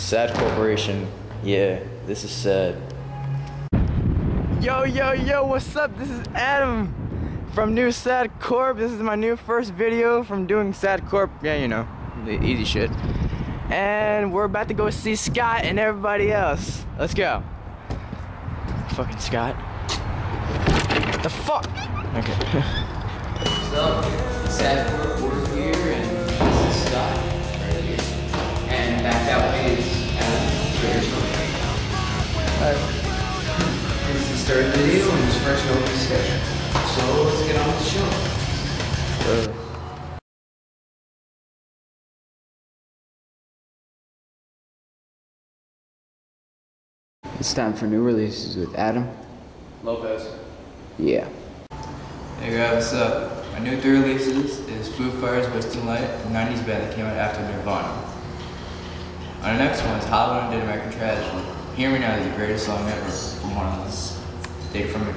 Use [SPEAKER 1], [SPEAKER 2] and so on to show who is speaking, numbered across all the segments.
[SPEAKER 1] Sad Corporation. Yeah, this is sad. Yo, yo, yo, what's up? This is Adam from New Sad Corp. This is my new first video from doing Sad Corp. Yeah, you know, the easy shit. And we're about to go see Scott and everybody else. Let's go. Fucking Scott. What the fuck? Okay.
[SPEAKER 2] What's up? Sad Corp, Alright. This is the start of the video and his first open discussion. So let's get on with the show.
[SPEAKER 1] Uh,
[SPEAKER 2] It's time for new releases with Adam.
[SPEAKER 3] Lopez.
[SPEAKER 2] Yeah.
[SPEAKER 3] Hey guys, what's up? My new three releases is Foo Fighters Wasting Light, a 90s band that came out after Nirvana. Our next one is Hollywood Undead American Tragedy. Hear Me Now is the greatest song ever from one of them. Take it from me.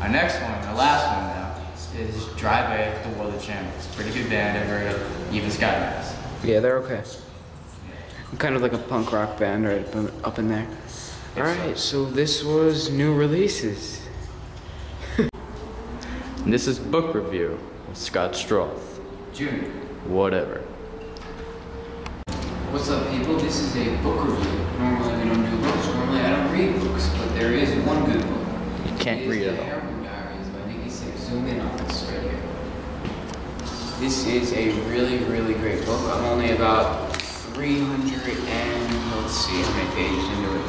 [SPEAKER 3] Our next one, our last one now, is Drive A, The World of Champions. Pretty good band, I've heard of, even Sky Mask.
[SPEAKER 2] Yeah, they're okay. I'm kind of like a punk rock band right up- up in there. Alright, so this was new releases.
[SPEAKER 1] and this is book review with Scott Schroth.
[SPEAKER 2] Junior.
[SPEAKER 1] Whatever.
[SPEAKER 2] What's up, people? This is a book review. Normally we don't do books. Normally I don't read books, but there is one good book.
[SPEAKER 1] You can't
[SPEAKER 2] It
[SPEAKER 1] read
[SPEAKER 2] The
[SPEAKER 1] it all.
[SPEAKER 2] Heroin Diaries by Nikki Sixx. Zoom in on this right here. This is a really, really great book. I'm only about 300 and let's see how many pages into it.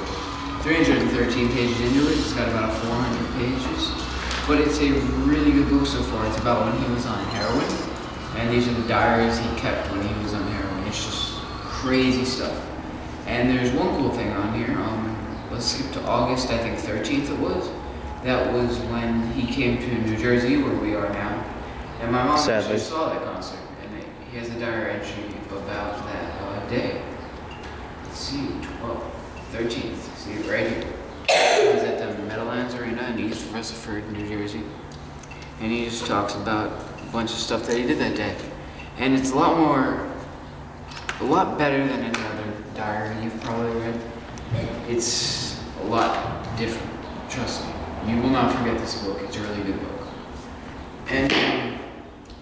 [SPEAKER 2] 313 pages into it. It's got about 400 pages. But it's a really good book so far. It's about when he was on heroin. And these are the diaries he kept when he was on heroin. Crazy stuff. And there's one cool thing on here. Um, let's skip to August, I think 13th it was. That was when he came to New Jersey, where we are now. And my mom
[SPEAKER 1] Sadly.
[SPEAKER 2] actually saw that concert. And it, he has a diary entry about that uh, day. Let's see, 12th, 13th. See it right here. He was at the Meadowlands Arena in East Rutherford, New Jersey. And he just talks about a bunch of stuff that he did that day. And it's a lot more, a lot better than any other diary you've probably read. It's a lot different, trust me. You will not forget this book, it's a really good book. And um,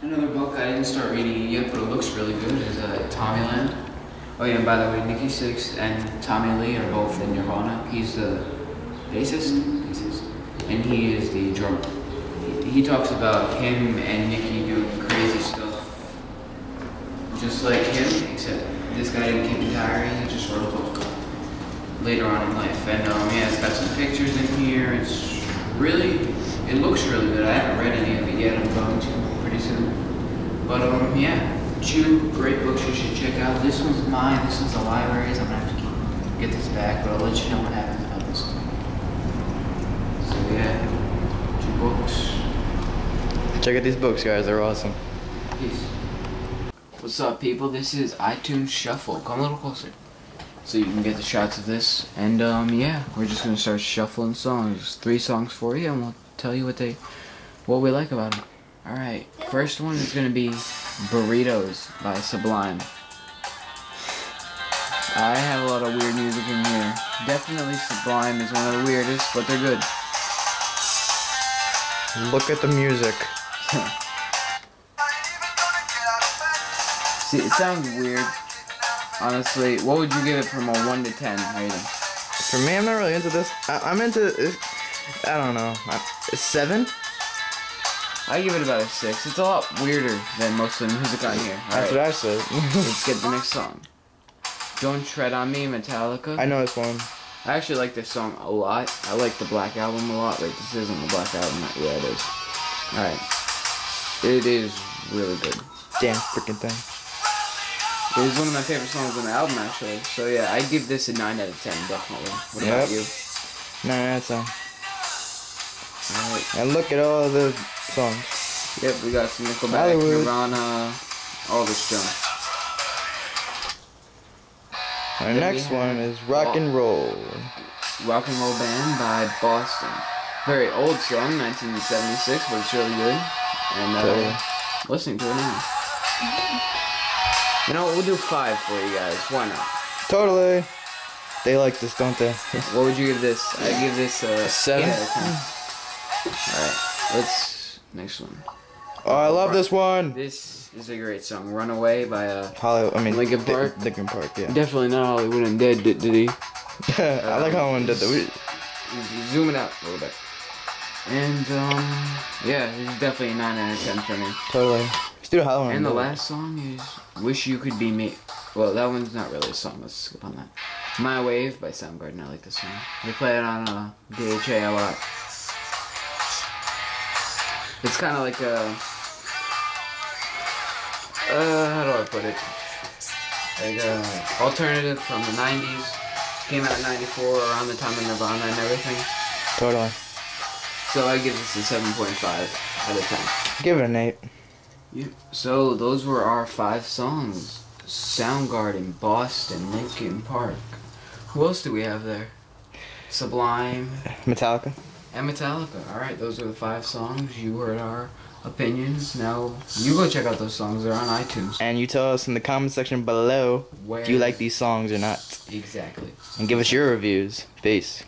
[SPEAKER 2] another book I didn't start reading yet, but it looks really good, is uh, Tommyland. Oh yeah, and by the way, Nikki Sixx and Tommy Lee are both in Nirvana. He's the bassist, bassist, and he is the drummer. He, he talks about him and Nikki doing crazy stuff, just like him, except this guy didn't keep a diary. He just wrote a book later on in life. And um, yeah, it's got some pictures in here. It's really, it looks really good. I haven't read any of it yet. I'm going to pretty soon. But um, yeah, two great books you should check out. This one's mine. This one's the library's. I'm gonna have to keep, get this back, but I'll let you know what happens about this one. So yeah, two books.
[SPEAKER 1] Check out these books, guys. They're awesome.
[SPEAKER 2] Peace. What's up, people? This is iTunes Shuffle. Come a little closer. So you can get the shots of this. And, um, yeah, we're just gonna start shuffling songs. Three songs for you, and we'll tell you what they, what we like about them. Alright, first one is gonna be Burritos by Sublime. I have a lot of weird music in here. Definitely Sublime is one of the weirdest, but they're good.
[SPEAKER 1] Look at the music.
[SPEAKER 2] See, it sounds weird. Honestly, what would you give it from a 1 to 10 rating?
[SPEAKER 1] For me, I'm not really into this. I, I'm into. I don't know. I, seven?
[SPEAKER 2] I give it about a 6. It's a lot weirder than most of the music on here.
[SPEAKER 1] That's
[SPEAKER 2] Alright,
[SPEAKER 1] what I said.
[SPEAKER 2] let's get the next song. Don't Tread on Me, Metallica.
[SPEAKER 1] I know this one.
[SPEAKER 2] I actually like this song a lot. I like the Black Album a lot. Wait, this isn't the Black Album. Yeah, it is. Alright. It is really good.
[SPEAKER 1] Damn freaking thing.
[SPEAKER 2] It is one of my favorite songs on the album, actually. So yeah, I'd give this a 9 out of 10, definitely. What about you?
[SPEAKER 1] No, that's um.
[SPEAKER 2] Alright.
[SPEAKER 1] And look at all the songs.
[SPEAKER 2] Yep, we got some Nickelback,
[SPEAKER 1] Hollywood.
[SPEAKER 2] Nirvana, all this junk.
[SPEAKER 1] Our
[SPEAKER 2] Then
[SPEAKER 1] next one is Rock and Roll.
[SPEAKER 2] Rock and Roll Band by Boston. Very old song, 1976, but it's really good. And uh, listening to it now. You know? We'll do five for you guys. Why not?
[SPEAKER 1] Totally. They like this, don't they?
[SPEAKER 2] What would you give this? I give this a
[SPEAKER 1] Seven.
[SPEAKER 2] eight out of. All right, let's next one.
[SPEAKER 1] Oh, I love this one.
[SPEAKER 2] This is a great song, "Runaway" by uh,
[SPEAKER 1] Hollywood. I mean,
[SPEAKER 2] Linkin
[SPEAKER 1] Di-
[SPEAKER 2] Park?
[SPEAKER 1] Linkin Park, yeah.
[SPEAKER 2] definitely not Hollywood and Dead. Did, did he?
[SPEAKER 1] I like how one did that. We-
[SPEAKER 2] Zoom it out a little bit. And um, yeah, this is definitely a nine out of ten for me.
[SPEAKER 1] Totally.
[SPEAKER 2] And the last song is "Wish You Could Be Me." Well, that one's not really a song. Let's skip on that. "My Wave" by Soundgarden. I like this one. They play it on uh, a DHA a lot. It's kind of like a. Uh, how do I put it? Like a alternative from the '90s. Came out in '94, around the time of Nirvana and everything.
[SPEAKER 1] Totally.
[SPEAKER 2] So I give this a 7.5 out of 10.
[SPEAKER 1] Give it an
[SPEAKER 2] 8. So those were our five songs. Soundgarden, Boston, Linkin Park. Who else do we have there? Sublime.
[SPEAKER 1] Metallica.
[SPEAKER 2] And Metallica. All right, those are the five songs. You heard our opinions. Now you go check out those songs. They're on iTunes.
[SPEAKER 1] And you tell us in the comment section below
[SPEAKER 2] Where?
[SPEAKER 1] you like these songs or not.
[SPEAKER 2] Exactly.
[SPEAKER 1] And give us your reviews. Peace.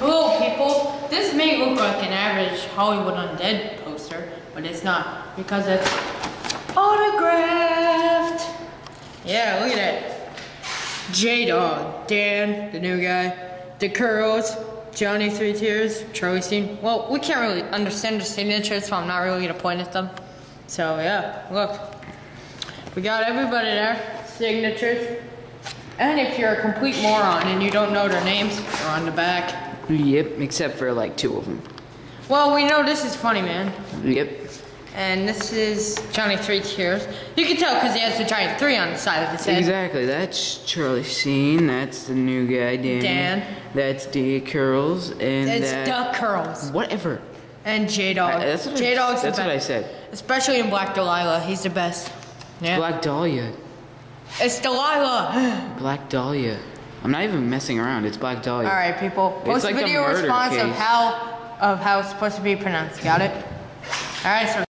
[SPEAKER 4] Hello, people. This may look like an average Hollywood Undead poster, but it's not because it's autographed. Yeah, look at that. J Dog, Dan, the new guy, the Curls, Johnny Three Tears, Charlie Scene. Well, we can't really understand the signatures, so I'm not really gonna point at them. So yeah, look. We got everybody there, signatures. And if you're a complete moron and you don't know their names, they're on the back.
[SPEAKER 2] Yep, except for like two of them.
[SPEAKER 4] Well, we know this is funny, man.
[SPEAKER 2] Yep.
[SPEAKER 4] And this is Johnny Three Tears. You can tell because he has the giant three on the side of his head.
[SPEAKER 2] Exactly. That's Charlie Sheen. That's the new guy, Dan.
[SPEAKER 4] Dan.
[SPEAKER 2] That's D Curls, and
[SPEAKER 4] It's
[SPEAKER 2] that,
[SPEAKER 4] Duck Curls.
[SPEAKER 2] Whatever.
[SPEAKER 4] And J Dog.
[SPEAKER 2] I- that's what I-
[SPEAKER 4] J Dog's the
[SPEAKER 2] that's what I said.
[SPEAKER 4] Especially in Black Delilah. He's the best. Yeah.
[SPEAKER 2] Black Dahlia.
[SPEAKER 4] It's Delilah.
[SPEAKER 2] Black Dahlia. I'm not even messing around. It's Black Dahlia.
[SPEAKER 4] Alright, people.
[SPEAKER 2] It's
[SPEAKER 4] Post
[SPEAKER 2] like a
[SPEAKER 4] video response of how of how it's supposed to be pronounced. Got it? Alright, so